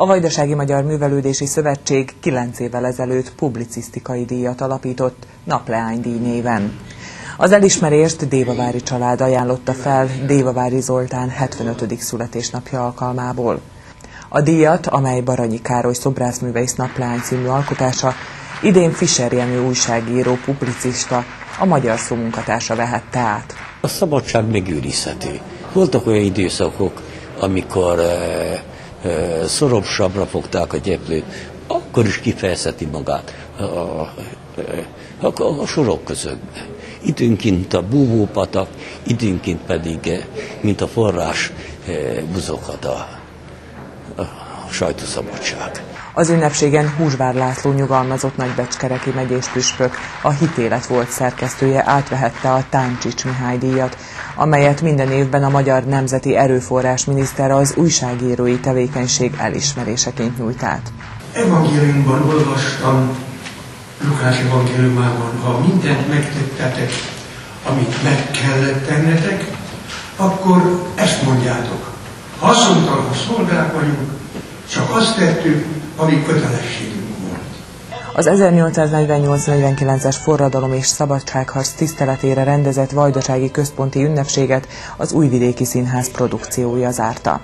A Vajdasági Magyar Művelődési Szövetség 9 évvel ezelőtt publicisztikai díjat alapított Napleánydíj néven. Az elismerést Dévavári család ajánlotta fel Dévavári Zoltán 75. születésnapja alkalmából. A díjat, amely Baranyi Károly szobrászművész napleány című alkotása, idén Fischer Jenő újságíró, publicista, a magyar szó munkatársa vehette át. A szabadság megőrizhető. Voltak olyan időszakok, amikor e, e, szorosabbra fogták a gyeplőt, akkor is kifejezheti magát a, a, a, a sorok között. Időnként a búvópatak, időnként pedig, mint a forrás, buzoghat a, a sajtószabadság. Az ünnepségen Húsvár László nyugalmazott nagybecskereki megyés püspök, a hitélet volt szerkesztője átvehette a Táncsics Mihály díjat, amelyet minden évben a Magyar Nemzeti Erőforrás miniszter az újságírói tevékenység elismeréseként nyújt át. Evangéliumban olvastam, Lukás evangéliumában, ha mindent megtettetek, amit meg kellett tennetek, akkor ezt mondjátok. Haszontalan szolgák vagyunk, azt tettük, ami kötelességünk volt. Az 1848-49-es forradalom és szabadságharc tiszteletére rendezett Vajdasági Központi Ünnepséget az Újvidéki Színház produkciója zárta.